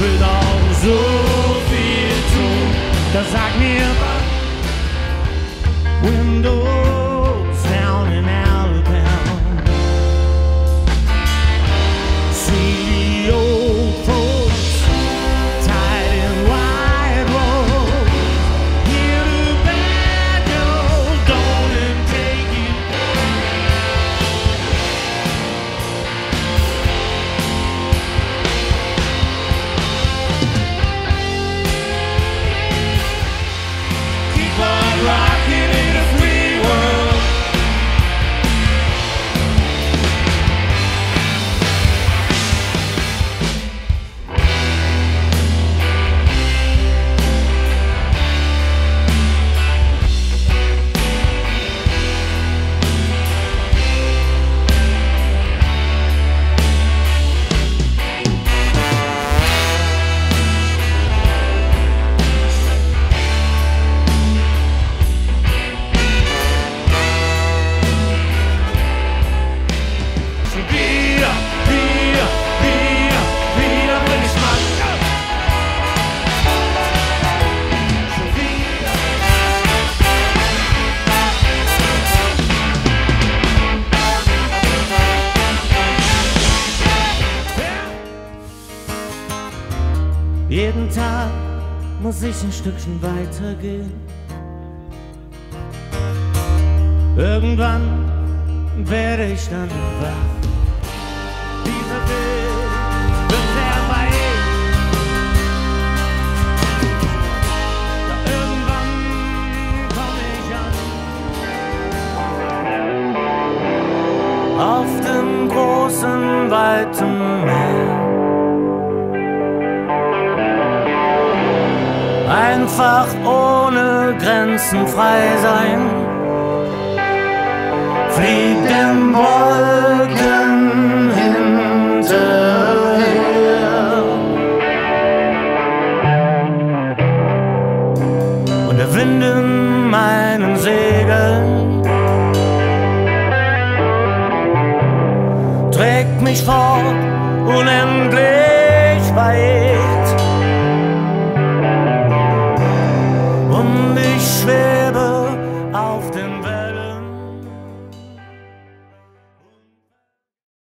will doch so viel tun. Da sag mir was. Jeden Tag muss ich ein Stückchen weitergehen. Irgendwann werde ich dann wach. Dieser Weg wird sehr weit. Doch irgendwann komme ich an. Auf dem großen, weiten Meer. Einfach ohne Grenzen frei sein fliegt den Wolken hinterher. Und der Wind in meinen Segeln trägt mich fort, weit.